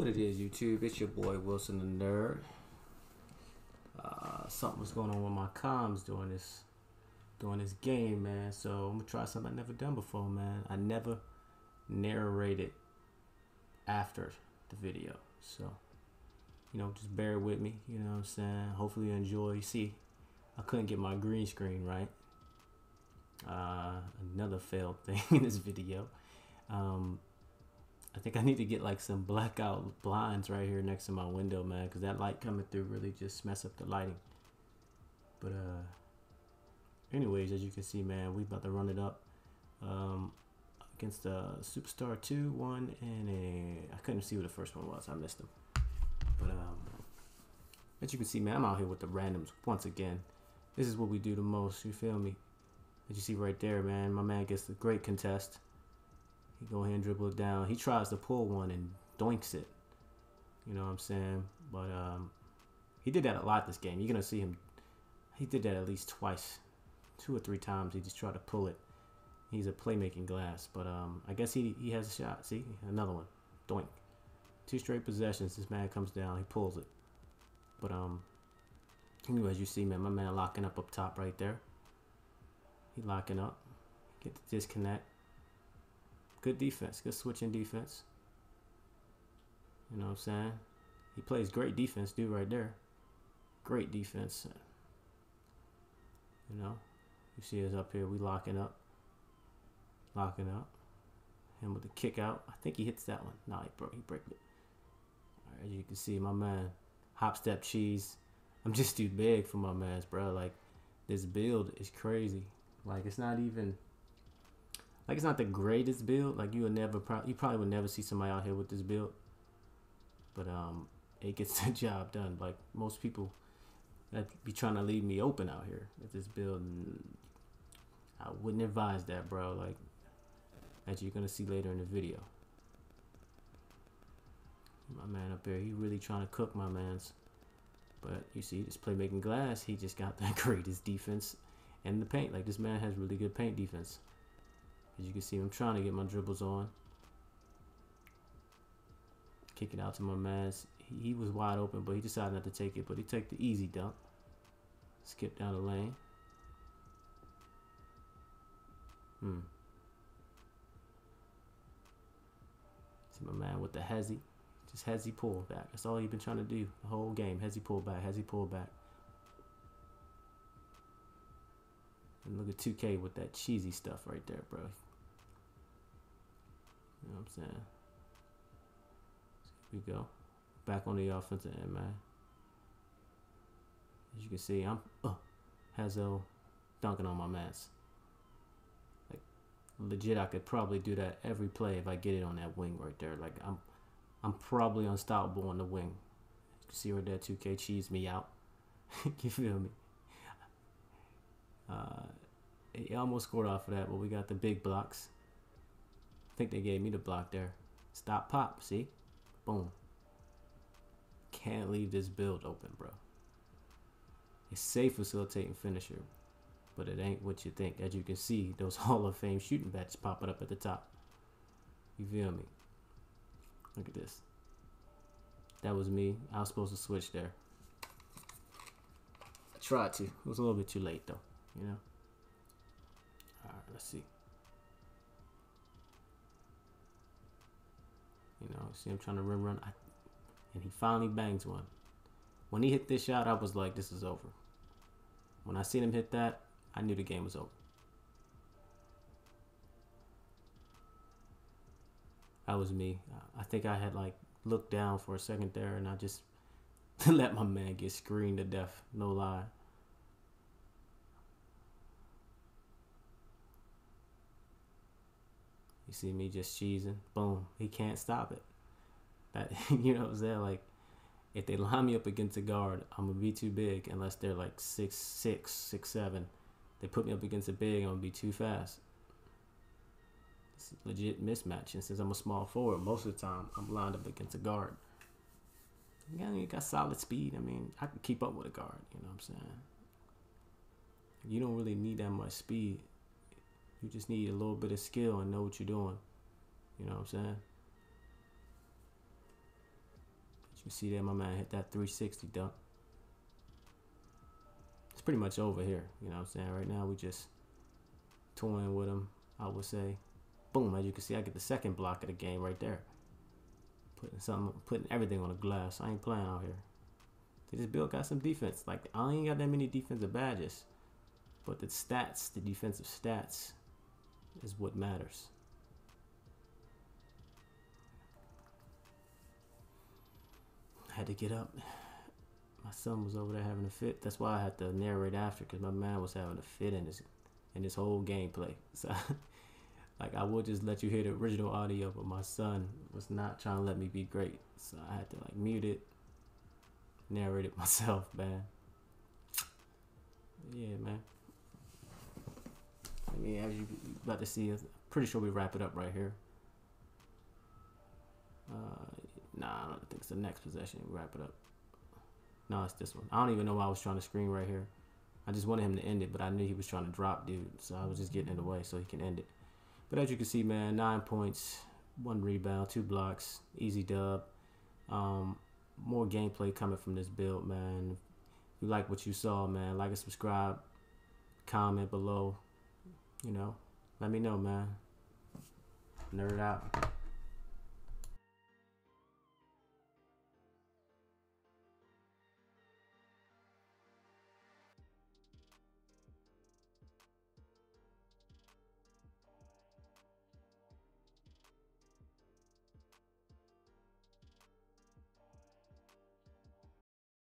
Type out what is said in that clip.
What it is, YouTube? It's your boy Wilson the Nerd. Uh, something was going on with my comms during this during this game, man. So I'm gonna try something I never done before, man. I never narrated after the video, so you know, just bear with me. You know what I'm saying? Hopefully you enjoy. You see, I couldn't get my green screen right. Uh, another failed thing in this video. Um, I think I need to get like some blackout blinds right here next to my window, man, because that light coming through really just mess up the lighting. But uh, anyways, as you can see, man, we about to run it up um, against the uh, Superstar 2, 1, and a... I couldn't see what the first one was. I missed them. But um, as you can see, man, I'm out here with the randoms once again. This is what we do the most. You feel me? As you see right there, man, my man gets the great contest. He go ahead and dribble it down. He tries to pull one and doinks it. You know what I'm saying? But um, he did that a lot this game. You're gonna see him. He did that at least twice, two or three times. He just tried to pull it. He's a playmaking glass, but um, I guess he he has a shot. See another one, doink. Two straight possessions. This man comes down. He pulls it. But um, anyway, as you see, man, my man locking up up top right there. He locking up. Get the disconnect. Good defense. Good switching defense. You know what I'm saying? He plays great defense, dude, right there. Great defense. You know? You see us up here. We locking up. Locking up. Him with the kick out. I think he hits that one. Nah, he broke, he break it. Right, as you can see, my man, hop step cheese. I'm just too big for my man's, bro. Like, this build is crazy. Like, it's not even like it's not the greatest build. Like you would never, pro- you probably would never see somebody out here with this build. But um, it gets the job done. Like most people that be trying to leave me open out here with this build, I wouldn't advise that, bro. Like as you're gonna see later in the video. My man up there, he really trying to cook my man's. But you see, this playmaking glass, he just got the greatest defense in the paint. Like this man has really good paint defense. As you can see, I'm trying to get my dribbles on. Kick it out to my man. He, was wide open, but he decided not to take it. But he took the easy dunk. Skip down the lane. Hmm. See my man with the hezzy. Just hezzy pull back. That's all he been trying to do the whole game. Hezzy pull back. Hezzy pull back. And look at 2K with that cheesy stuff right there, bro. You know what I'm saying? Here we go. Back on the offensive end, man. As you can see, I'm uh, Hazel dunking on my mans. Like legit, I could probably do that every play if I get it on that wing right there. Like I'm, I'm probably unstoppable on the wing. You can see right there, 2K cheese me out. you feel me? Uh, he almost scored off of that, but we got the big blocks. Think they gave me the block there. Stop pop, see? Boom. Can't leave this build open, bro. It's safe facilitating finisher, but it ain't what you think. As you can see, those Hall of Fame shooting badges popping up at the top. You feel me? Look at this. That was me. I was supposed to switch there. I tried to. It was a little bit too late, though. You know? Alright, let's see. You know, see him trying to run, run. I, and he finally bangs one. When he hit this shot, I was like, this is over. When I seen him hit that, I knew the game was over. That was me. I think I had like looked down for a second there and I just let my man get screened to death. No lie. You see me just cheesing. Boom. He can't stop it. That you know what I'm saying? Like if they line me up against a guard, I'm gonna be too big unless they're like six six, six seven. They put me up against a big, I'm gonna be too fast. It's legit mismatch. And since I'm a small forward, most of the time I'm lined up against a guard. Yeah, you got solid speed. I mean, I can keep up with a guard, you know what I'm saying? You don't really need that much speed you just need a little bit of skill and know what you're doing. You know what I'm saying? you see that my man hit that 360 dunk. It's pretty much over here. You know what I'm saying? Right now, we just toying with him, I would say. Boom, as you can see, I get the second block of the game right there. Putting something, putting everything on the glass. I ain't playing out here. This build got some defense. Like, I ain't got that many defensive badges. But the stats, the defensive stats, is what matters. I had to get up. My son was over there having a fit. That's why I had to narrate after, because my man was having a fit in his in his whole gameplay. So, like, I will just let you hear the original audio, but my son was not trying to let me be great. So I had to like mute it, narrate it myself, man. Yeah, man. I mean, as you about to see, I'm pretty sure we wrap it up right here. Uh, nah, I don't think it's the next possession. We wrap it up. No, it's this one. I don't even know why I was trying to screen right here. I just wanted him to end it, but I knew he was trying to drop, dude. So I was just getting in the way so he can end it. But as you can see, man, nine points, one rebound, two blocks, easy dub. Um, more gameplay coming from this build, man. If you like what you saw, man, like and subscribe, comment below. You know, let me know, man. Nerd out.